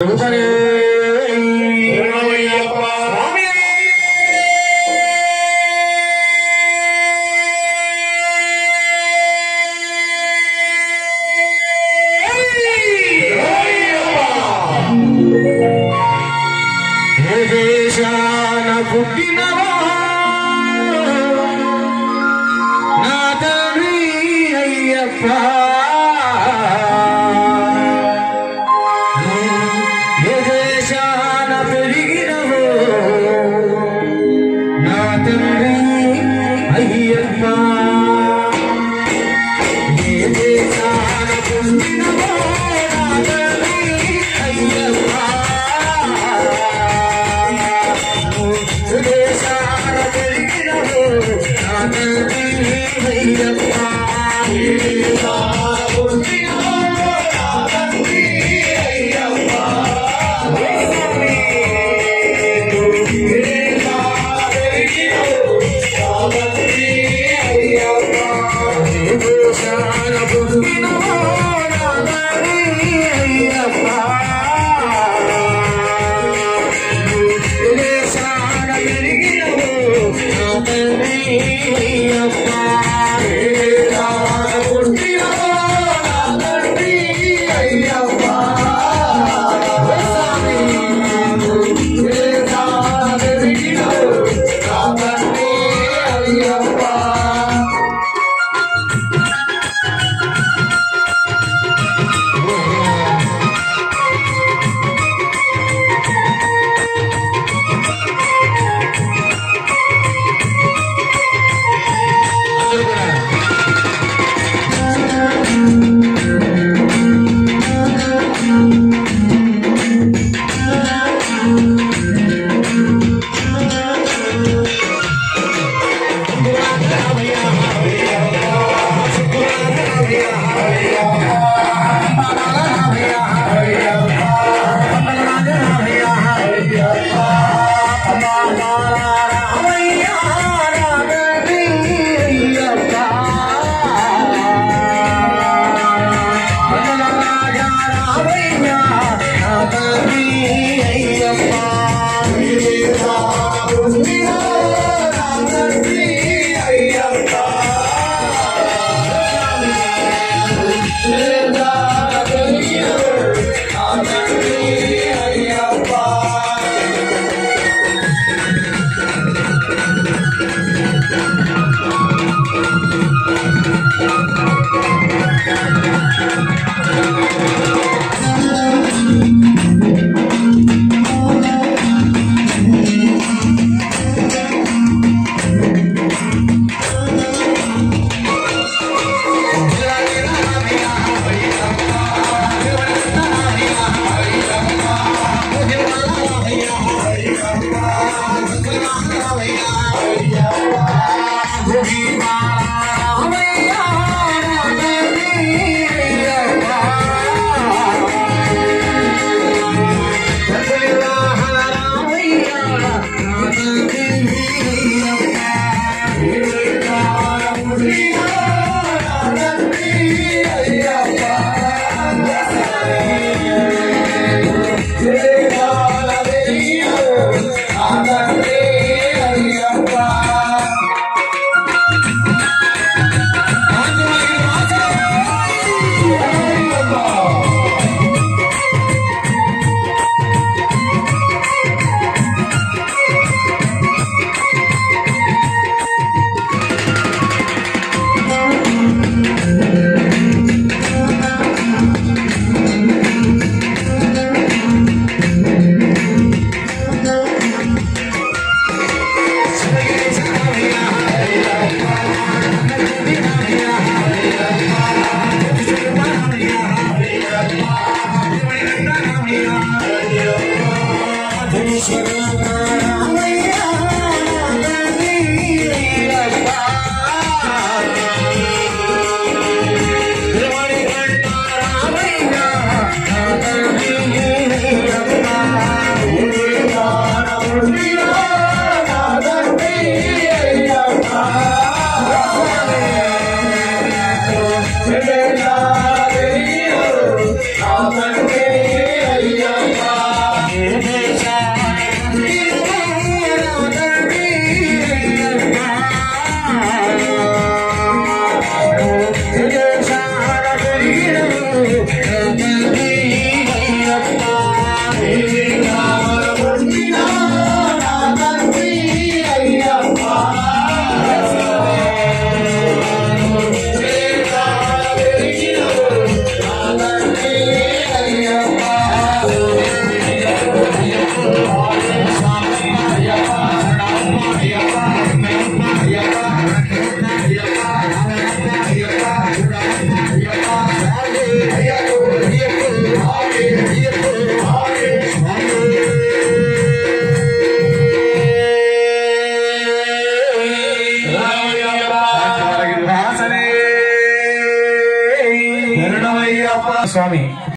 పుట్టినవా నా తండ్రి Spirit. Be my Hare Rama Hare Rama 小米。